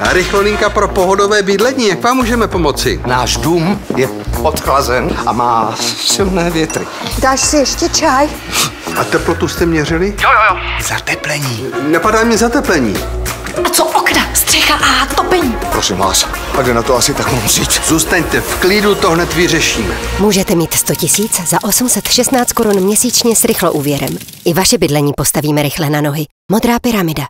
Rychlolinka pro pohodové bydlení, jak vám můžeme pomoci? Náš dům je odchlazen a má silné větry. Dáš si ještě čaj? A teplotu jste měřili? Jo, jo, jo. Zateplení. Napadá mi zateplení. A co okna, střecha a topení? Prosím vás, a kde na to asi tak mám říct? Zůstaňte v klidu, to hned vyřešíme. Můžete mít 100 tisíc za 816 korun měsíčně s rychloúvěrem. I vaše bydlení postavíme rychle na nohy. Modrá pyramida.